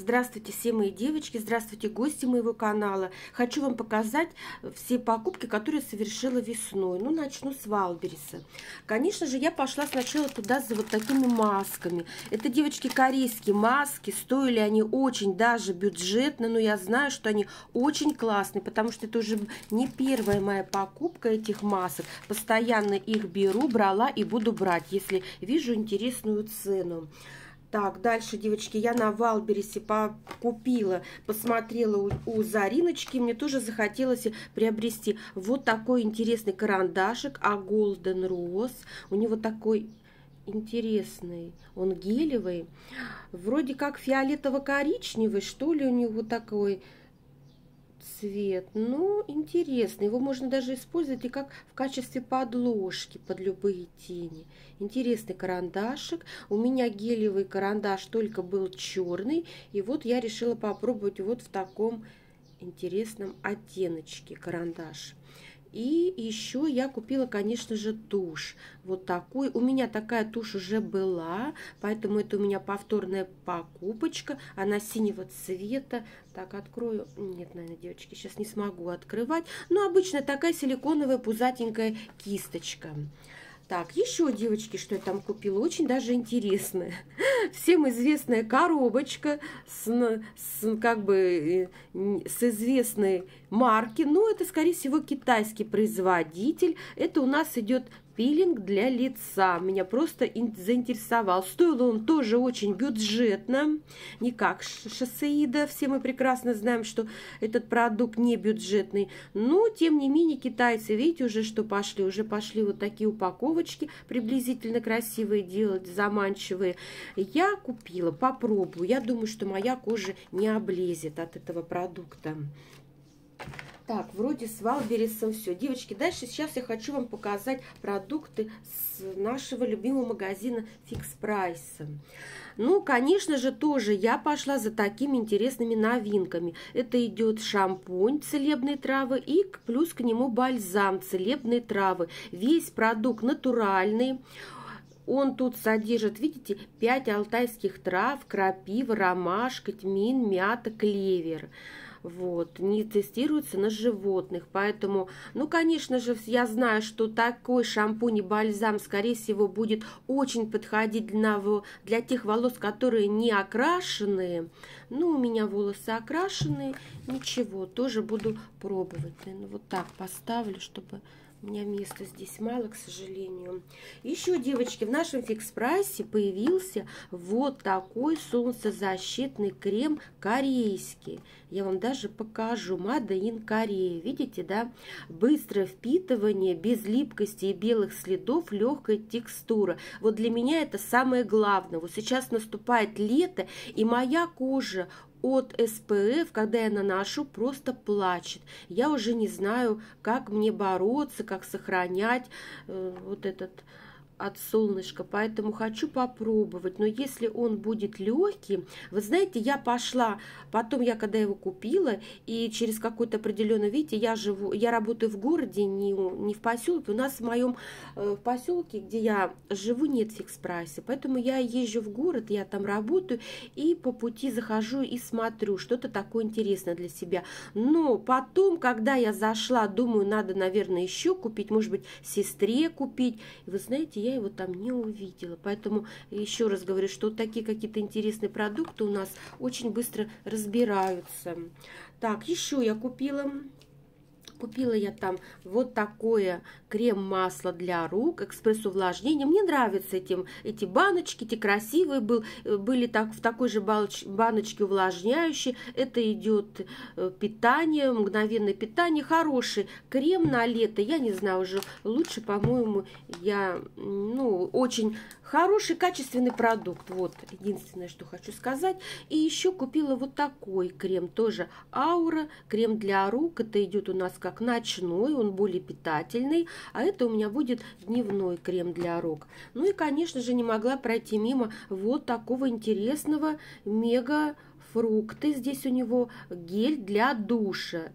Здравствуйте, все мои девочки, здравствуйте, гости моего канала. Хочу вам показать все покупки, которые совершила весной. Ну, начну с Валбериса. Конечно же, я пошла сначала туда за вот такими масками. Это, девочки, корейские маски. Стоили они очень даже бюджетно, но я знаю, что они очень классные, потому что это уже не первая моя покупка этих масок. Постоянно их беру, брала и буду брать, если вижу интересную цену. Так, дальше, девочки, я на Валберисе купила, посмотрела у, у Зариночки, мне тоже захотелось приобрести. Вот такой интересный карандашик, а Golden Rose, у него такой интересный, он гелевый, вроде как фиолетово-коричневый, что ли, у него такой цвет. Ну, интересный. Его можно даже использовать и как в качестве подложки под любые тени. Интересный карандашик. У меня гелевый карандаш только был черный. И вот я решила попробовать вот в таком интересном оттеночке карандаш. И еще я купила, конечно же, тушь. Вот такой. У меня такая тушь уже была, поэтому это у меня повторная покупочка. Она синего цвета. Так, открою. Нет, наверное, девочки, сейчас не смогу открывать. Но обычно такая силиконовая пузатенькая кисточка. Так, еще, девочки, что я там купила, очень даже интересная. Всем известная коробочка с, с как бы э, с известной марки. Ну, это, скорее всего, китайский производитель. Это у нас идет пилинг для лица. Меня просто заинтересовал. Стоил он тоже очень бюджетно, не как шоссеида. Все мы прекрасно знаем, что этот продукт не бюджетный. Но, тем не менее, китайцы, видите, уже что пошли. Уже пошли вот такие упаковочки приблизительно красивые делать, заманчивые. Я купила, попробую. Я думаю, что моя кожа не облезет от этого продукта. Так, вроде с Валберисом все. Девочки, дальше сейчас я хочу вам показать продукты с нашего любимого магазина Fix Price. Ну, конечно же, тоже я пошла за такими интересными новинками. Это идет шампунь целебные травы и плюс к нему бальзам целебные травы. Весь продукт натуральный. Он тут содержит, видите, 5 алтайских трав, крапива, ромашка, тмин, мята, клевер вот, не тестируется на животных, поэтому, ну, конечно же, я знаю, что такой шампунь и бальзам, скорее всего, будет очень подходить для, для тех волос, которые не окрашенные, ну, у меня волосы окрашенные, ничего, тоже буду пробовать, наверное, вот так поставлю, чтобы у меня места здесь мало, к сожалению. Еще, девочки, в нашем фикс-прайсе появился вот такой солнцезащитный крем корейский. Я вам даже покажу. In Korea. Видите, да? Быстрое впитывание, без липкости и белых следов, легкая текстура. Вот для меня это самое главное. Вот сейчас наступает лето, и моя кожа от СПФ, когда я наношу, просто плачет. Я уже не знаю, как мне бороться, как сохранять э, вот этот от солнышка, поэтому хочу попробовать. Но если он будет легкий, вы знаете, я пошла, потом я когда его купила, и через какой-то определенный, видите, я живу, я работаю в городе, не, не в поселке. У нас в моем э, поселке, где я живу, нет фикс-прайса, поэтому я езжу в город, я там работаю, и по пути захожу и смотрю, что-то такое интересное для себя. Но потом, когда я зашла, думаю, надо, наверное, еще купить, может быть, сестре купить. Вы знаете, я я его там не увидела. Поэтому еще раз говорю, что такие какие-то интересные продукты у нас очень быстро разбираются. Так, еще я купила Купила я там вот такое крем-масло для рук, экспресс-увлажнение. Мне нравятся эти, эти баночки, эти красивые был, были так, в такой же баночке увлажняющие. Это идет э, питание, мгновенное питание, хороший крем на лето. Я не знаю, уже лучше, по-моему, я, ну, очень Хороший, качественный продукт. Вот единственное, что хочу сказать. И еще купила вот такой крем. Тоже Аура. Крем для рук. Это идет у нас как ночной. Он более питательный. А это у меня будет дневной крем для рук. Ну и, конечно же, не могла пройти мимо вот такого интересного мега фрукты. Здесь у него гель для душа.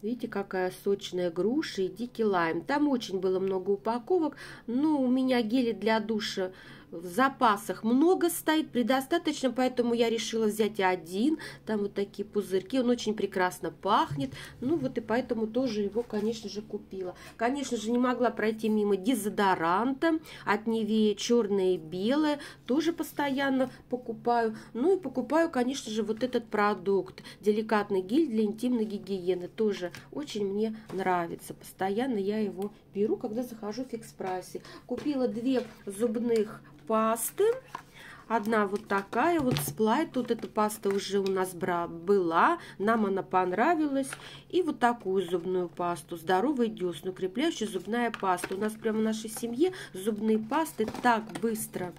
Видите, какая сочная груша и дикий лайм. Там очень было много упаковок. Но у меня гели для душа в запасах много стоит, предостаточно, поэтому я решила взять один. Там вот такие пузырьки, он очень прекрасно пахнет. Ну вот и поэтому тоже его, конечно же, купила. Конечно же, не могла пройти мимо дезодоранта от Невея черное и белое. Тоже постоянно покупаю. Ну и покупаю, конечно же, вот этот продукт. Деликатный гель для интимной гигиены. Тоже очень мне нравится. Постоянно я его беру, когда захожу в фикс-прайсе. Купила две зубных пасты. Одна вот такая вот сплай. Тут эта паста уже у нас была. Нам она понравилась. И вот такую зубную пасту. Здоровый десну. Укрепляющая зубная паста. У нас прямо в нашей семье зубные пасты так быстро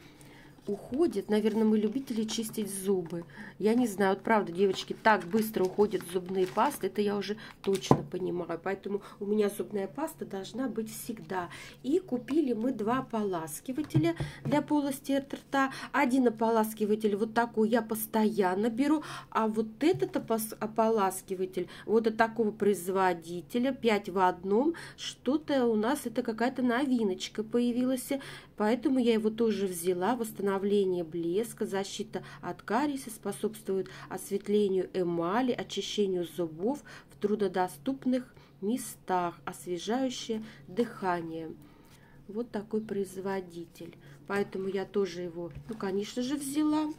уходит. Наверное, мы любители чистить зубы. Я не знаю, вот правда, девочки, так быстро уходят зубные пасты, это я уже точно понимаю. Поэтому у меня зубная паста должна быть всегда. И купили мы два ополаскивателя для полости рта. Один ополаскиватель вот такой я постоянно беру, а вот этот ополаскиватель вот от такого производителя, 5 в одном, что-то у нас это какая-то новиночка появилась. Поэтому я его тоже взяла. Восстановление блеска, защита от кариеса, способствует осветлению эмали, очищению зубов в труднодоступных местах, освежающее дыхание. Вот такой производитель. Поэтому я тоже его, ну, конечно же, взяла.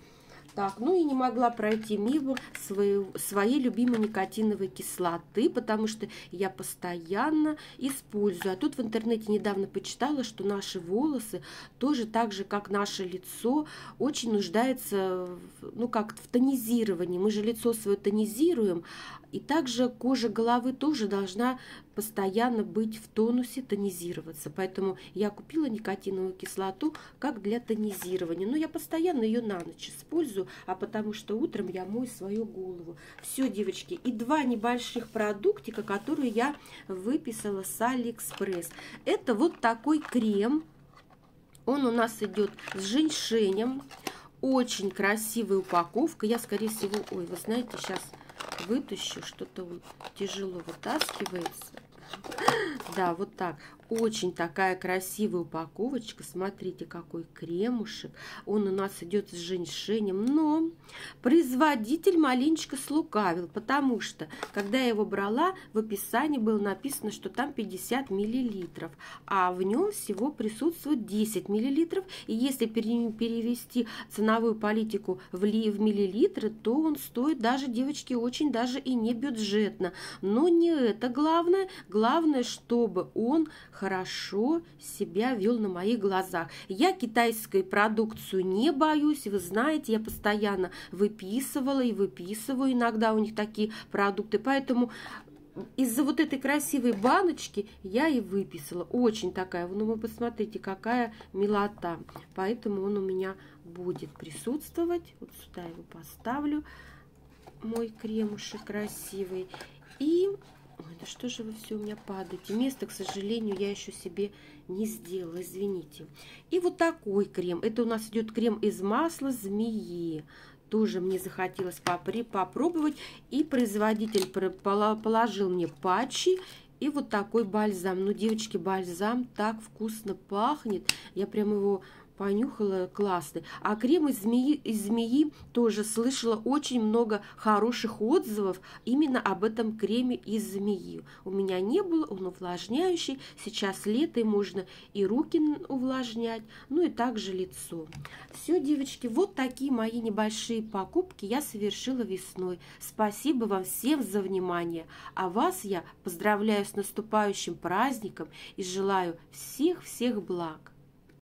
Так, ну и не могла пройти мимо своей, своей любимой никотиновой кислоты, потому что я постоянно использую. А тут в интернете недавно почитала, что наши волосы тоже так же, как наше лицо, очень нуждается, ну как в тонизировании. Мы же лицо свое тонизируем, и также кожа головы тоже должна постоянно быть в тонусе, тонизироваться. Поэтому я купила никотиновую кислоту как для тонизирования. Но я постоянно ее на ночь использую, а потому что утром я мою свою голову. Все, девочки, и два небольших продуктика, которые я выписала с Алиэкспресс. Это вот такой крем. Он у нас идет с женьшенем. Очень красивая упаковка. Я, скорее всего, ой, вы знаете, сейчас вытащу, что-то тяжело вытаскивается. Да, вот так. Очень такая красивая упаковочка. Смотрите, какой кремушек. Он у нас идет с женьшенем. Но производитель маленечко слукавил, потому что, когда я его брала, в описании было написано, что там 50 миллилитров, а в нем всего присутствует 10 миллилитров. И если перевести ценовую политику в, в миллилитры, то он стоит даже, девочки, очень даже и не бюджетно. Но не это главное. Главное, чтобы он хорошо себя вел на моих глазах. Я китайской продукцию не боюсь, вы знаете, я постоянно выписывала и выписываю иногда у них такие продукты, поэтому из-за вот этой красивой баночки я и выписала. Очень такая, ну вы посмотрите, какая милота. Поэтому он у меня будет присутствовать. Вот сюда его поставлю, мой кремушек красивый. И да что же вы все у меня падаете? Место, к сожалению, я еще себе не сделала, извините. И вот такой крем. Это у нас идет крем из масла змеи. Тоже мне захотелось попробовать. И производитель положил мне патчи и вот такой бальзам. Ну, девочки, бальзам так вкусно пахнет. Я прям его понюхала, классный. А крем из змеи, из змеи тоже слышала очень много хороших отзывов именно об этом креме из змеи. У меня не было, он увлажняющий. Сейчас лето, и можно и руки увлажнять, ну и также лицо. Все, девочки, вот такие мои небольшие покупки я совершила весной. Спасибо вам всем за внимание. А вас я поздравляю с наступающим праздником и желаю всех-всех благ.